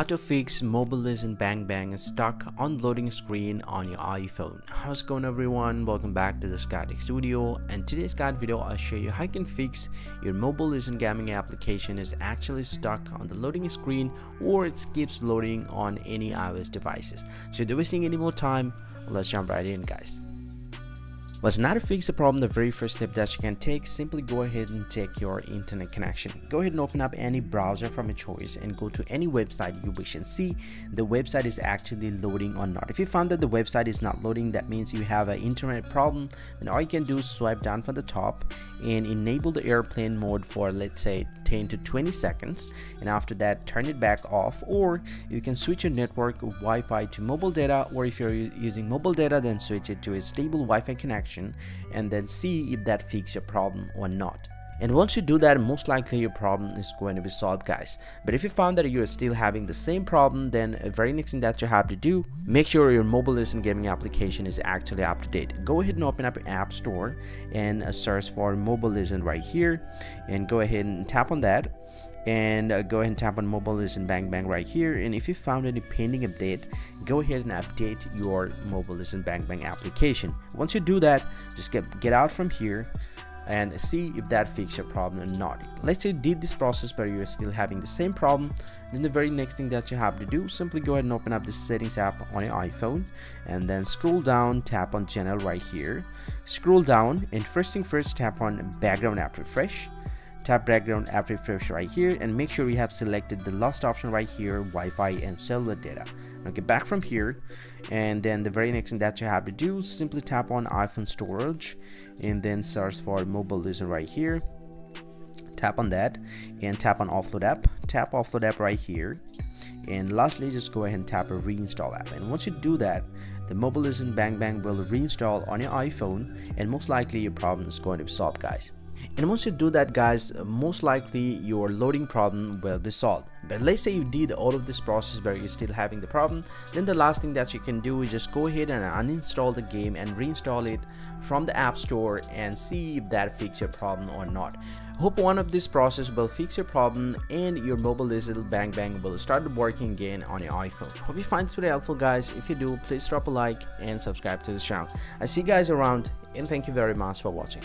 How to fix Mobile Legend Bang Bang stuck on loading screen on your iPhone. How's it going everyone? Welcome back to the Sky Tech Studio and today's guide video I'll show you how you can fix your Mobile Legend gaming application is actually stuck on the loading screen or it skips loading on any iOS devices. So without wasting any more time, let's jump right in guys. Now to fix the problem, the very first step that you can take, simply go ahead and check your internet connection. Go ahead and open up any browser from your choice and go to any website you wish and see. The website is actually loading or not. If you found that the website is not loading, that means you have an internet problem, then all you can do is swipe down from the top and enable the airplane mode for let's say 10 to 20 seconds. And after that turn it back off. Or you can switch your network Wi-Fi to mobile data. Or if you're using mobile data then switch it to a stable Wi-Fi connection and then see if that fixes your problem or not. And once you do that most likely your problem is going to be solved guys. But if you found that you're still having the same problem then the very next thing that you have to do make sure your mobile Legend gaming application is actually up to date. Go ahead and open up your app store and search for mobile legend right here and go ahead and tap on that and uh, go ahead and tap on mobile legend bang bang right here. And if you found any pending update go ahead and update your mobile legend bang bang application. Once you do that just get get out from here and see if that fixes your problem or not. Let's say you did this process but you're still having the same problem then the very next thing that you have to do simply go ahead and open up the settings app on your iphone and then scroll down tap on general right here. Scroll down and first thing first tap on background app refresh tap background app refresh right here and make sure you have selected the last option right here Wi-Fi and cellular data. Get back from here and then the very next thing that you have to do simply tap on iPhone storage and then search for mobile legend right here. Tap on that and tap on offload app. Tap offload app right here. And lastly just go ahead and tap a reinstall app. And once you do that the mobile legend bang bang will reinstall on your iphone and most likely your problem is going to be solved guys and once you do that guys most likely your loading problem will be solved. But let's say you did all of this process but you're still having the problem then the last thing that you can do is just go ahead and uninstall the game and reinstall it from the app store and see if that fixes your problem or not. Hope one of this process will fix your problem and your mobile digital bang bang will start working again on your iphone. Hope you find this video helpful guys. If you do please drop a like and subscribe to this channel. I see you guys around and thank you very much for watching